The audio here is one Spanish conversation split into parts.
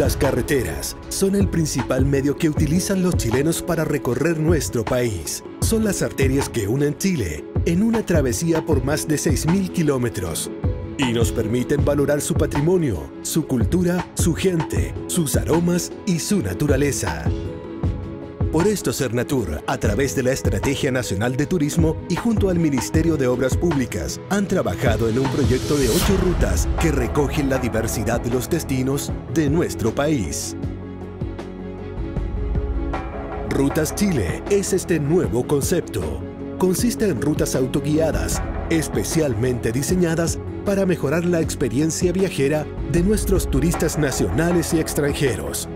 Las carreteras son el principal medio que utilizan los chilenos para recorrer nuestro país. Son las arterias que unen Chile en una travesía por más de 6.000 kilómetros y nos permiten valorar su patrimonio, su cultura, su gente, sus aromas y su naturaleza. Por esto Cernatur, a través de la Estrategia Nacional de Turismo y junto al Ministerio de Obras Públicas, han trabajado en un proyecto de ocho rutas que recogen la diversidad de los destinos de nuestro país. Rutas Chile es este nuevo concepto. Consiste en rutas autoguiadas, especialmente diseñadas para mejorar la experiencia viajera de nuestros turistas nacionales y extranjeros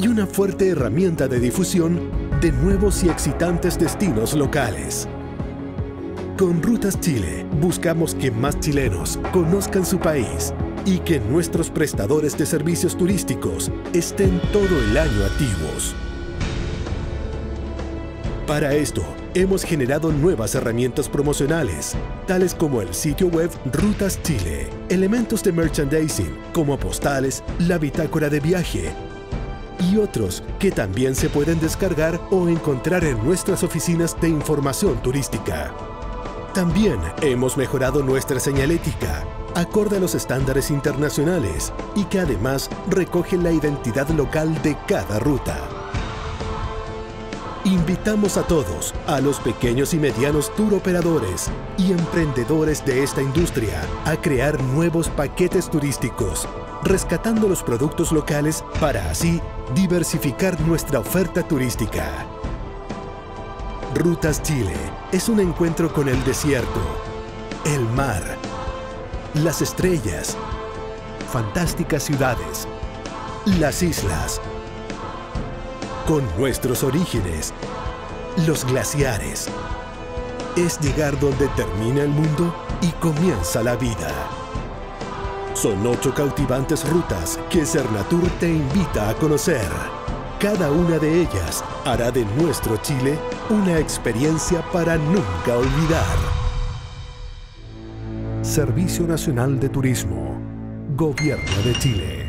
y una fuerte herramienta de difusión de nuevos y excitantes destinos locales. Con Rutas Chile buscamos que más chilenos conozcan su país y que nuestros prestadores de servicios turísticos estén todo el año activos. Para esto, hemos generado nuevas herramientas promocionales, tales como el sitio web Rutas Chile, elementos de merchandising como postales, la bitácora de viaje, y otros que también se pueden descargar o encontrar en nuestras oficinas de información turística. También hemos mejorado nuestra señalética, acorde a los estándares internacionales y que además recoge la identidad local de cada ruta. Invitamos a todos, a los pequeños y medianos tour operadores y emprendedores de esta industria, a crear nuevos paquetes turísticos, rescatando los productos locales para así diversificar nuestra oferta turística. Rutas Chile es un encuentro con el desierto, el mar, las estrellas, fantásticas ciudades, las islas, con nuestros orígenes, los glaciares. Es llegar donde termina el mundo y comienza la vida. Son ocho cautivantes rutas que Cernatur te invita a conocer. Cada una de ellas hará de nuestro Chile una experiencia para nunca olvidar. Servicio Nacional de Turismo. Gobierno de Chile.